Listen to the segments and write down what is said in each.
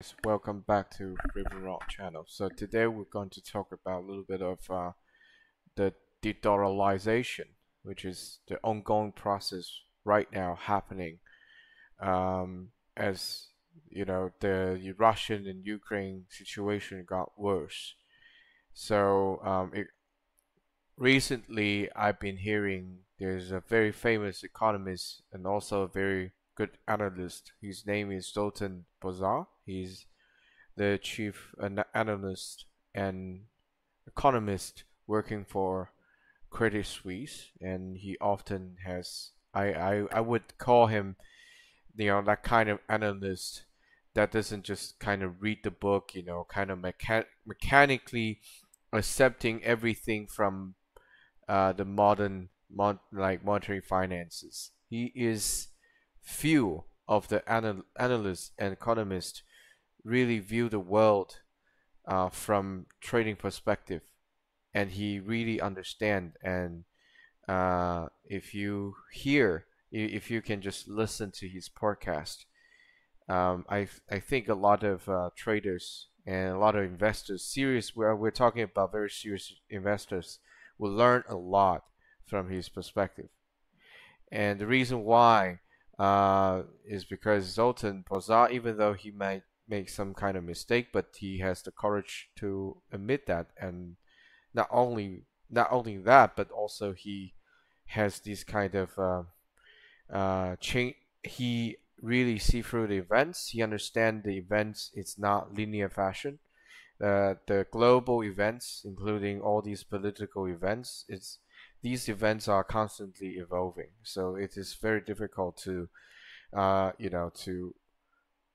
guys, welcome back to Raven Rock channel. So today we're going to talk about a little bit of uh, the de-dollarization, which is the ongoing process right now happening um, as you know the Russian and Ukraine situation got worse. So um, it, recently I've been hearing there's a very famous economist and also a very good analyst. His name is Zoltan Pozsar. He's the chief analyst and economist working for Credit Suisse, and he often has. I, I, I would call him, you know, that kind of analyst that doesn't just kind of read the book, you know, kind of mecha- mechanically accepting everything from uh, the modern mon- like monetary finances. He is few of the anal- analysts and economists really view the world uh, from trading perspective, and he really understand. And uh, if you hear, if you can just listen to his podcast, um, I I think a lot of uh, traders and a lot of investors, serious, where we're talking about very serious investors, will learn a lot from his perspective. And the reason why uh, is because Zoltan Pozsar, even though he might make some kind of mistake, but he has the courage to admit that, and not only not only that, but also he has this kind of uh, uh, change. He really see through the events. He understand the events. It's not linear fashion. Uh, the global events, including all these political events, it's these events are constantly evolving. So it is very difficult to, uh, you know, to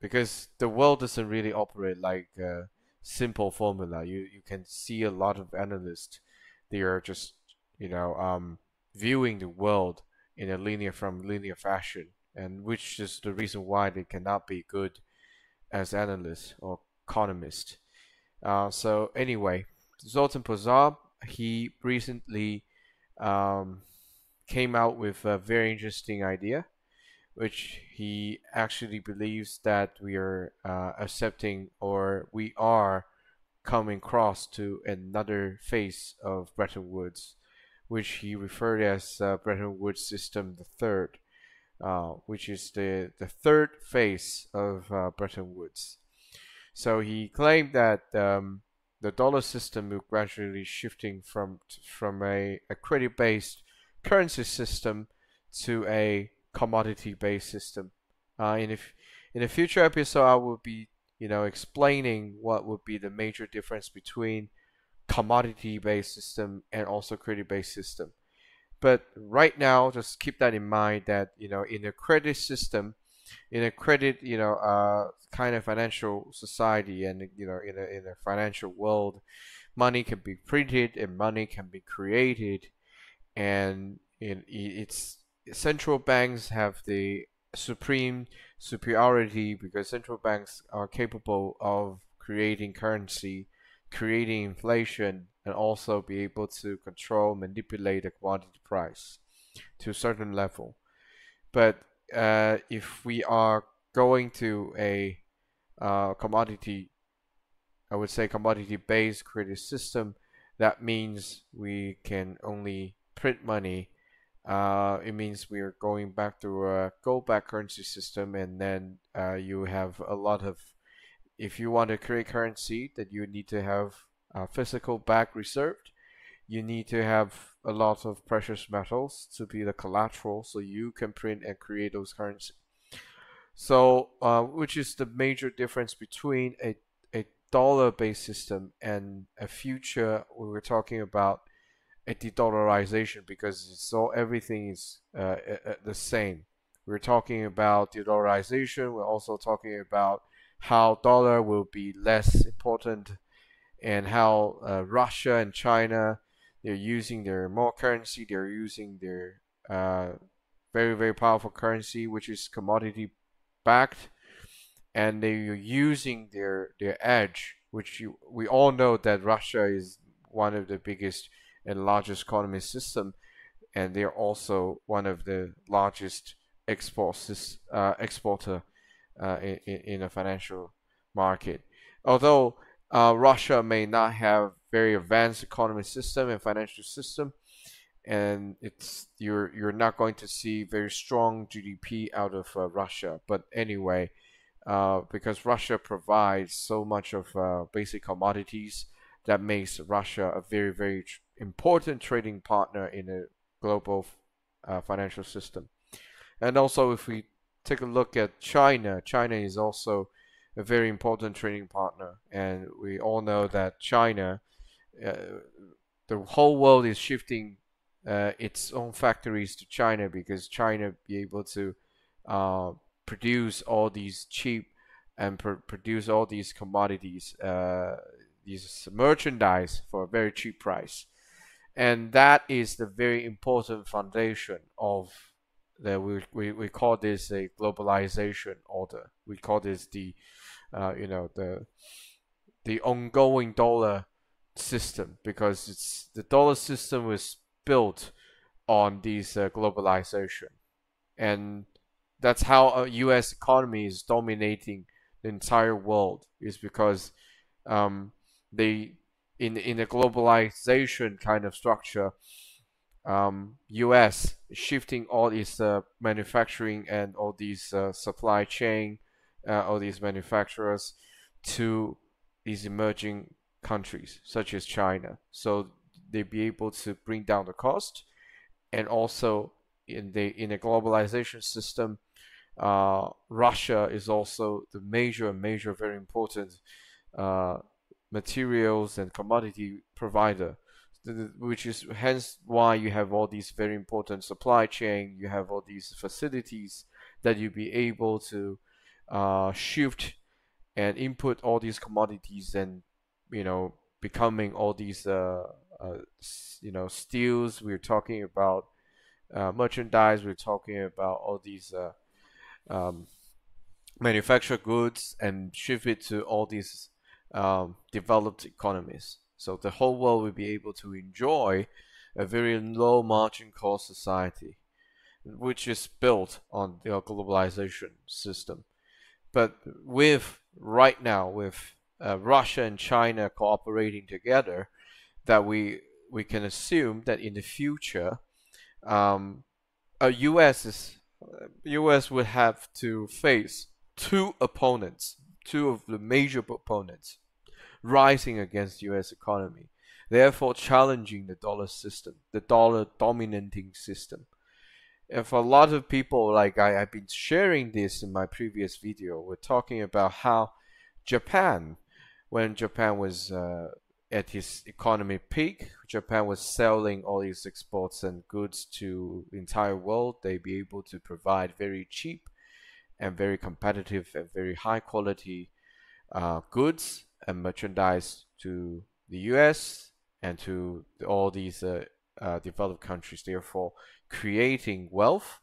because the world doesn't really operate like a simple formula. You you can see a lot of analysts, they are just you know um, viewing the world in a linear from linear fashion, and which is the reason why they cannot be good as analysts or economists. Uh, so anyway, Zoltan Pozsar, he recently um, came out with a very interesting idea, which he actually believes that we are uh, accepting or we are coming across to another phase of Bretton Woods, which he referred as uh, Bretton Woods System the Third, uh, which is the, the third phase of uh, Bretton Woods. So he claimed that um, the dollar system will gradually shifting from from a, a credit based currency system to a commodity based system. Uh, in if in a future episode, I will be you know explaining what would be the major difference between commodity based system and also credit based system. But right now, just keep that in mind that you know in a credit system, in a credit, you know, uh, kind of financial society, and you know, in a in a financial world, money can be printed and money can be created, and in it's central banks have the supreme superiority because central banks are capable of creating currency, creating inflation, and also be able to control, manipulate the commodity price to a certain level. But uh, if we are going to a uh, commodity, I would say commodity-based credit system, that means we can only print money. Uh, it means we are going back to a go-back currency system, and then uh, you have a lot of. If you want to create currency, that you need to have physical back reserved. You need to have a lot of precious metals to be the collateral so you can print and create those currency. So, uh, which is the major difference between a, a dollar based system and a future we were talking about a de-dollarization because it's all everything is uh, the same. We're talking about de-dollarization. We're also talking about how dollar will be less important and how uh, Russia and China they're using their more currency. They're using their uh, very very powerful currency, which is commodity backed, and they're using their their edge, which you, we all know that Russia is one of the biggest and largest economy system, and they're also one of the largest export uh, exporter uh, in, in a financial market. Although uh, Russia may not have very advanced economic system and financial system, and it's you're you're not going to see very strong GDP out of uh, Russia. But anyway, uh, because Russia provides so much of uh, basic commodities that makes Russia a very very tr important trading partner in a global uh, financial system. And also, if we take a look at China, China is also a very important trading partner, and we all know that China, uh, the whole world is shifting uh, its own factories to China because China be able to uh, produce all these cheap and pr produce all these commodities, uh, these merchandise for a very cheap price, and that is the very important foundation of the we, we, we call this a globalization order. We call this the uh, you know the the ongoing dollar system because it's the dollar system was built on this uh, globalization. And that's how a US economy is dominating the entire world is because um, they in in a globalization kind of structure um, US shifting all its uh, manufacturing and all these uh, supply chain uh, all these manufacturers to these emerging countries such as China. So they be able to bring down the cost, and also in the in a globalization system, uh, Russia is also the major major very important uh, materials and commodity provider which is hence why you have all these very important supply chain you have all these facilities that you be able to uh, shift and input all these commodities and you know becoming all these uh, uh, you know steels. We're talking about uh, merchandise. We're talking about all these uh, um, manufactured goods and shift it to all these um, developed economies. So the whole world will be able to enjoy a very low margin cost society which is built on the globalization system but with right now, with uh, Russia and China cooperating together, that we we can assume that in the future, um, a U.S. is U.S. would have to face two opponents, two of the major opponents, rising against U.S. economy, therefore challenging the dollar system, the dollar dominating system if a lot of people like I, I've been sharing this in my previous video, we're talking about how Japan, when Japan was uh, at its economy peak, Japan was selling all its exports and goods to the entire world. They'd be able to provide very cheap and very competitive and very high quality uh, goods and merchandise to the U.S. and to all these uh, uh, developed countries. Therefore, creating wealth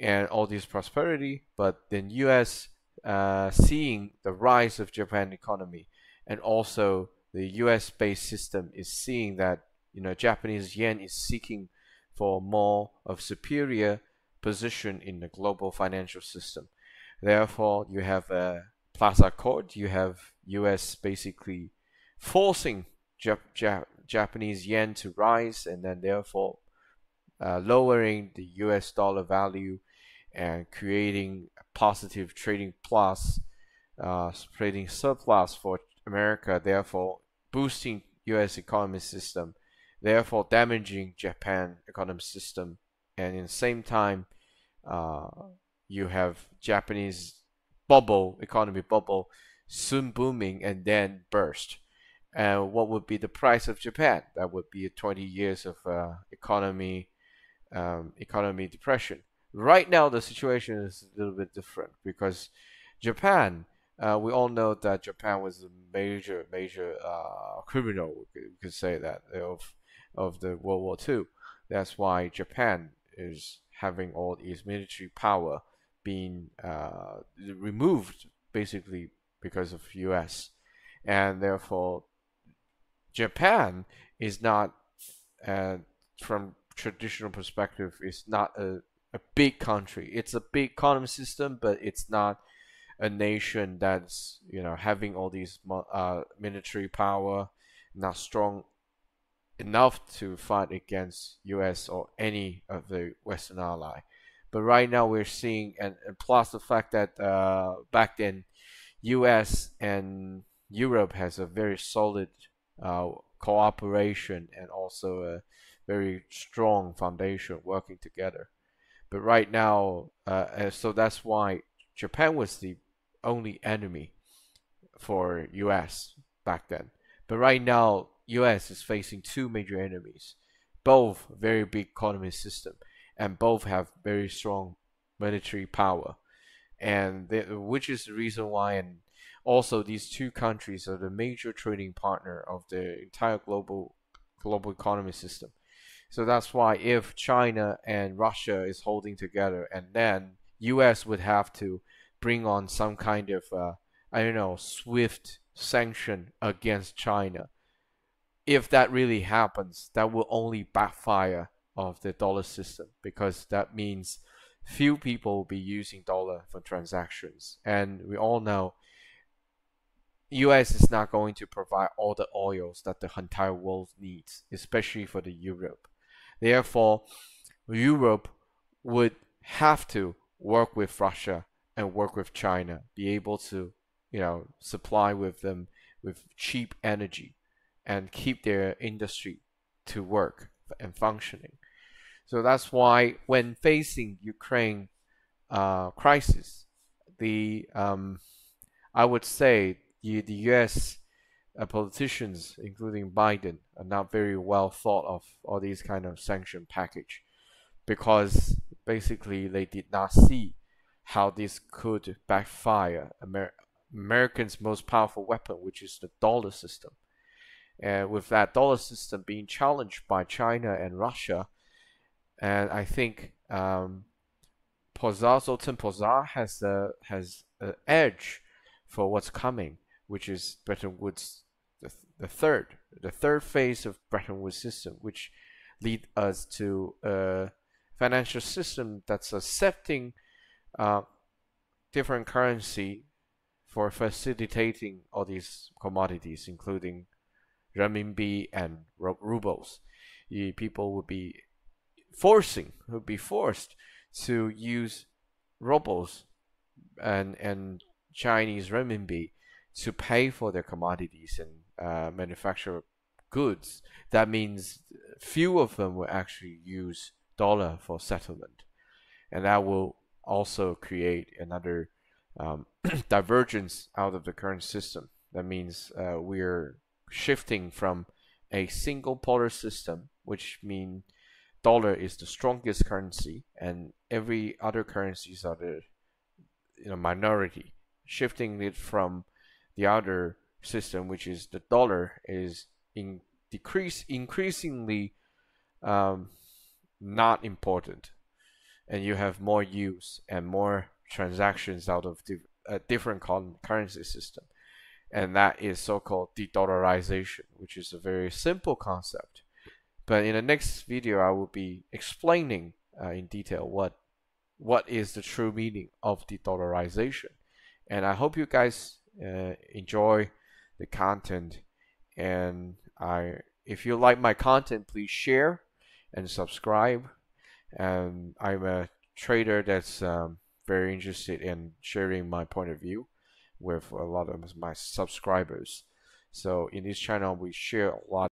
and all this prosperity, but then U.S. Uh, seeing the rise of Japan economy and also the U.S. based system is seeing that you know Japanese yen is seeking for more of superior position in the global financial system. Therefore, you have a Plaza Accord. You have U.S. basically forcing Jap Jap Japanese yen to rise, and then therefore uh, lowering the US dollar value and creating a positive trading plus, uh, trading surplus for America, therefore boosting US economy system, therefore damaging Japan economy system, and in the same time, uh, you have Japanese bubble economy bubble soon booming and then burst. And what would be the price of Japan? That would be 20 years of uh, economy um, economy depression. Right now, the situation is a little bit different because Japan, uh, we all know that Japan was a major, major uh, criminal, we could, say that, of, of the World War II. That's why Japan is having all its military power being uh, removed basically because of US. And therefore, Japan is not, uh, from traditional perspective, is not a, a big country. It's a big economy system, but it's not a nation that's you know having all these uh, military power, not strong enough to fight against U.S. or any of the Western ally. But right now we're seeing, and, and plus the fact that uh, back then, U.S. and Europe has a very solid uh, cooperation and also a very strong foundation working together. But right now, uh, so that's why Japan was the only enemy for US back then. But right now, US is facing two major enemies, both very big economy system, and both have very strong military power, and they, which is the reason why, and also these two countries are the major trading partner of the entire global global economy system. So that's why if China and Russia is holding together, and then US would have to bring on some kind of uh, I don't know swift sanction against China. If that really happens, that will only backfire of the dollar system because that means few people will be using dollar for transactions, and we all know US is not going to provide all the oils that the entire world needs, especially for the Europe. Therefore, Europe would have to work with Russia and work with China, be able to, you know, supply with them with cheap energy and keep their industry to work and functioning. So that's why when facing Ukraine uh, crisis, the um, I would say the, the U.S. Uh, politicians, including Biden, are not very well thought of all these kind of sanction package, because basically they did not see how this could backfire Amer Americans' most powerful weapon, which is the dollar system. And with that dollar system being challenged by China and Russia, and I think um, Pozsar Zoltan Pozsar has a has an edge for what's coming, which is Bretton Woods, the, th the third, the third phase of Bretton Woods system, which lead us to a financial system that's accepting uh, different currency for facilitating all these commodities, including renminbi and rubles. The People would be forcing, would be forced to use rubles and and Chinese renminbi to pay for their commodities and uh, manufacture goods. That means few of them will actually use dollar for settlement, and that will also create another um, divergence out of the current system. That means uh, we're shifting from a single polar system, which means dollar is the strongest currency, and every other currencies are the you know, minority. Shifting it from the other system, which is the dollar, is in decrease increasingly um, not important and you have more use and more transactions out of a different currency system. And that is so-called de-dollarization, which is a very simple concept. But in the next video, I will be explaining uh, in detail what what is the true meaning of de-dollarization. And I hope you guys uh, enjoy the content. And I, if you like my content, please share and subscribe and I'm a trader that's um, very interested in sharing my point of view with a lot of my subscribers. So in this channel, we share a lot